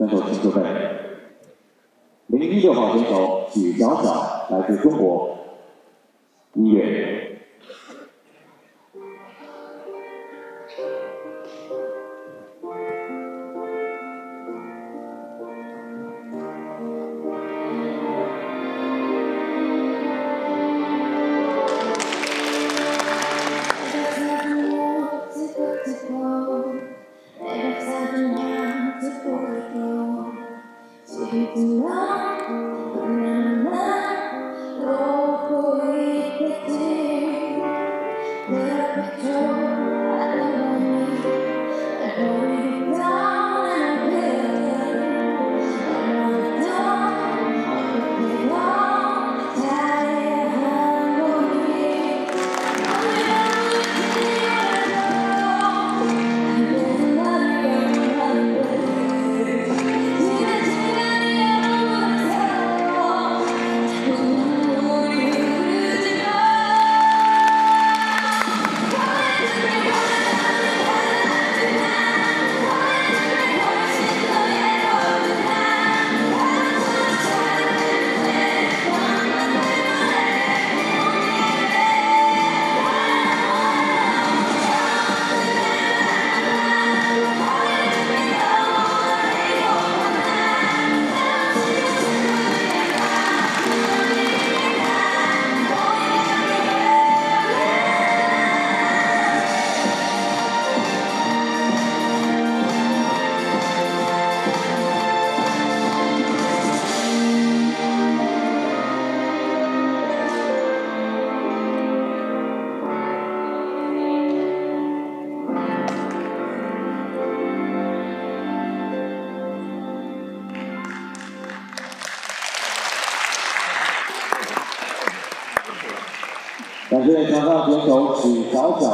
选手请准备。零一六号选手许小小，来自中国。音乐。Lord, we pity, let. 感谢场上选手曲小小的。